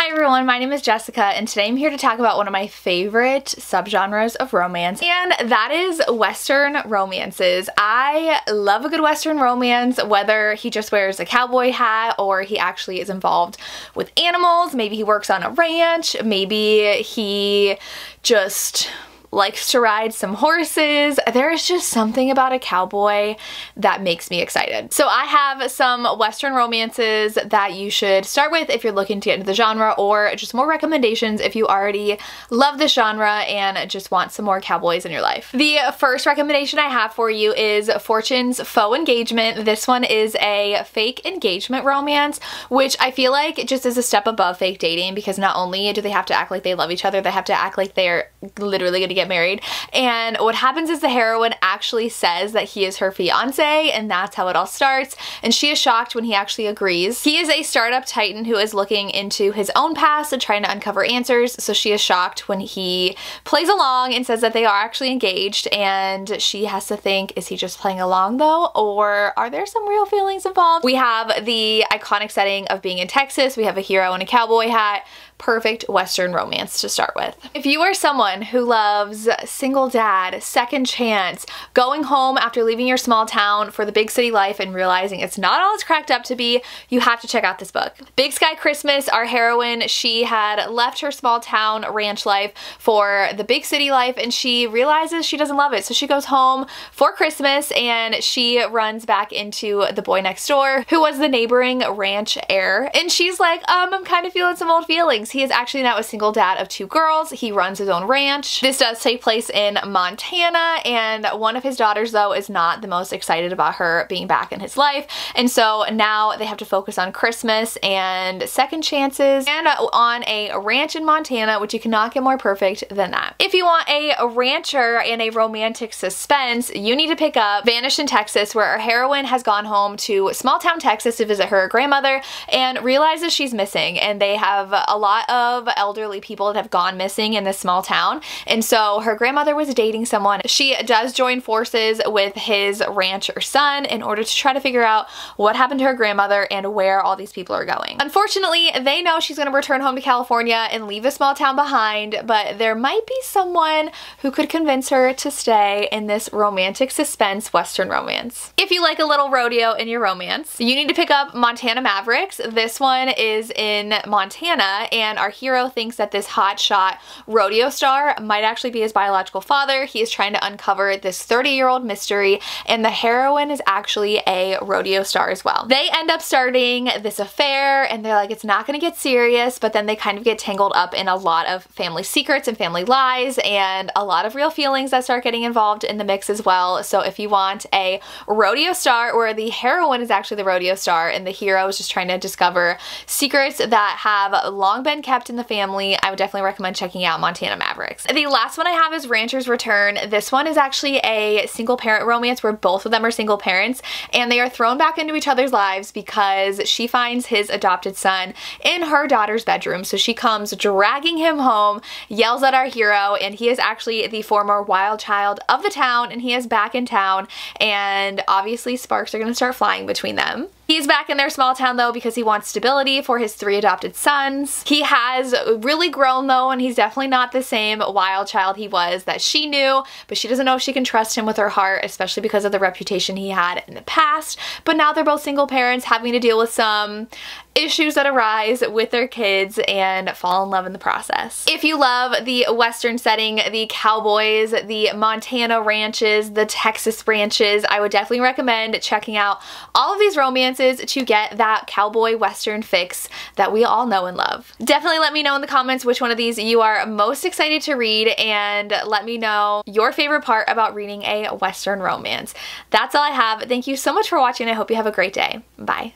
Hi everyone, my name is Jessica and today I'm here to talk about one of my favorite subgenres of romance and that is Western romances. I love a good Western romance whether he just wears a cowboy hat or he actually is involved with animals, maybe he works on a ranch, maybe he just likes to ride some horses. There is just something about a cowboy that makes me excited. So I have some Western romances that you should start with if you're looking to get into the genre or just more recommendations if you already love this genre and just want some more cowboys in your life. The first recommendation I have for you is Fortune's Faux Engagement. This one is a fake engagement romance, which I feel like just is a step above fake dating because not only do they have to act like they love each other, they have to act like they're literally gonna get married. And what happens is the heroine actually says that he is her fiance and that's how it all starts. And she is shocked when he actually agrees. He is a startup titan who is looking into his own past and trying to uncover answers. So she is shocked when he plays along and says that they are actually engaged and she has to think, is he just playing along though? Or are there some real feelings involved? We have the iconic setting of being in Texas. We have a hero in a cowboy hat perfect Western romance to start with. If you are someone who loves single dad, second chance, going home after leaving your small town for the big city life and realizing it's not all it's cracked up to be, you have to check out this book. Big Sky Christmas, our heroine, she had left her small town ranch life for the big city life and she realizes she doesn't love it. So she goes home for Christmas and she runs back into the boy next door who was the neighboring ranch heir. And she's like, um, I'm kind of feeling some old feelings he is actually now a single dad of two girls. He runs his own ranch. This does take place in Montana and one of his daughters though is not the most excited about her being back in his life. And so now they have to focus on Christmas and second chances and on a ranch in Montana, which you cannot get more perfect than that. If you want a rancher and a romantic suspense, you need to pick up Vanished in Texas, where our heroine has gone home to small town Texas to visit her grandmother and realizes she's missing. And they have a lot lot of elderly people that have gone missing in this small town. And so her grandmother was dating someone. She does join forces with his rancher son in order to try to figure out what happened to her grandmother and where all these people are going. Unfortunately, they know she's going to return home to California and leave a small town behind, but there might be someone who could convince her to stay in this romantic suspense Western romance. If you like a little rodeo in your romance, you need to pick up Montana Mavericks. This one is in Montana and and our hero thinks that this hotshot rodeo star might actually be his biological father. He is trying to uncover this 30 year old mystery and the heroine is actually a rodeo star as well. They end up starting this affair and they're like it's not gonna get serious but then they kind of get tangled up in a lot of family secrets and family lies and a lot of real feelings that start getting involved in the mix as well. So if you want a rodeo star where the heroine is actually the rodeo star and the hero is just trying to discover secrets that have long been kept in the family, I would definitely recommend checking out Montana Mavericks. The last one I have is Rancher's Return. This one is actually a single parent romance where both of them are single parents and they are thrown back into each other's lives because she finds his adopted son in her daughter's bedroom. So she comes dragging him home, yells at our hero, and he is actually the former wild child of the town and he is back in town and obviously sparks are going to start flying between them. He's back in their small town though because he wants stability for his three adopted sons. He has really grown though and he's definitely not the same wild child he was that she knew, but she doesn't know if she can trust him with her heart, especially because of the reputation he had in the past. But now they're both single parents having to deal with some issues that arise with their kids and fall in love in the process. If you love the western setting, the cowboys, the Montana ranches, the Texas ranches, I would definitely recommend checking out all of these romances to get that cowboy western fix that we all know and love. Definitely let me know in the comments which one of these you are most excited to read and let me know your favorite part about reading a western romance. That's all I have. Thank you so much for watching. I hope you have a great day. Bye.